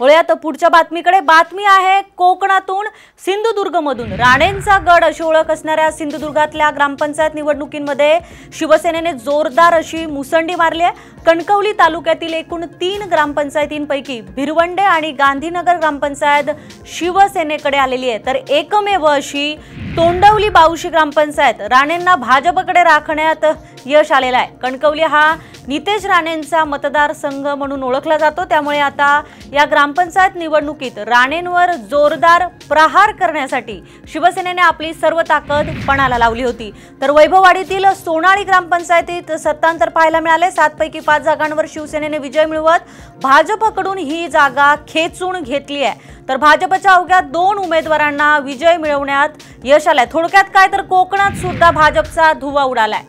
वळूयात पुढच्या बातमीकडे. बातमी आहे कोकणातून सिंधुदुर्गमधून. राणेंचा गड अशी ओळख असणाऱ्या सिंधुदुर्गातल्या ग्रामपंचायत निवडणुकींमध्ये शिवसेनेने जोरदार अशी मुसंडी मारली आहे. कणकवली तालुक्यातील एकूण तीन ग्रामपंचायतींपैकी भिरवंडे आणि गांधीनगर ग्रामपंचायत शिवसेनेकडे आलेली आहे. तर एकमेव अशी तोंडवली बाऊशी ग्रामपंचायत राणेंना भाजपकडे राखण्यात यश आलेलं आहे. कणकवली हा नितेश राणेंचा मतदारसंघ म्हणून ओळखला जातो. त्यामुळे आता या ग्रामपंचायत निवडणुकीत राणेंवर जोरदार प्रहार करण्यासाठी शिवसेनेने आपली सर्व ताकद पणाला लावली होती. तर वैभववाडीतील सोनाळी ग्रामपंचायतीत सत्तांतर पाहायला मिळाले. सातपैकी पाच जागांवर शिवसेनेने विजय मिळवत भाजपकडून ही जागा खेचून घेतली आहे. तर भाजपच्या अवघ्या दोन उमेदवारांना विजय मिळवण्यात यश आलाय. थोडक्यात काय? तर कोकणात सुद्धा भाजपचा धुवा उडालाय.